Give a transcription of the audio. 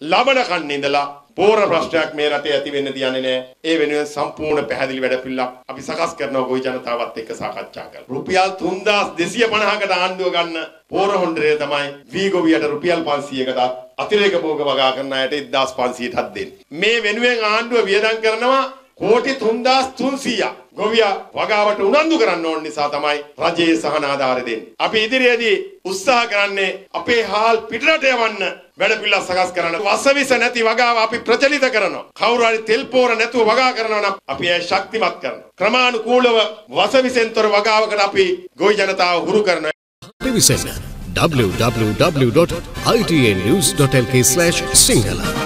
ලබන කන්න ඉඳලා පෝර ප්‍රශ්නයක් මේ රටේ ඇති වෙන්න තියන්නේ නැහැ. ඒ වෙනුවෙන් සම්පූර්ණ පැහැදිලි වැඩපිළිවෙලක් අපි සකස් කරනවා ගොවි ජනතාවත් එක්ක සාකච්ඡා කරලා. රුපියල් 3250කට ආණ්ඩුව ගන්න පෝර හොණ්ඩරේ තමයි වී ගොවියට රුපියල් 500කට අතිරේක භෝග වගා කරන අයට 1500ටත් දෙන්නේ. මේ වෙනුවෙන් ආණ්ඩුව වියදම් කරනවා කෝටි 3300ක්. ගොවියා වගාවට උනන්දු කරන්න ඕන නිසා තමයි රජයේ සහනාධාරය දෙන්නේ. අපි ඉදිරියේදී උත්සාහ කරන්නේ අපේ හාල් පිටරට යවන්න වැඩපිළිවෙල සකස් කරන්න. වසවිස නැති වගාව අපි ප්‍රචලිත කරනවා. කවුරු හරි තෙල් පෝර නැතුව වගා කරනවා නම් අපි ඒ ශක්තිමත් කරනවා. ක්‍රමානුකූලව වසවිසෙන්තර වගාවකට අපි ගොවි ජනතාව හුරු කරනවා. පිවිසන්න www.itnnews.lk/සිංහල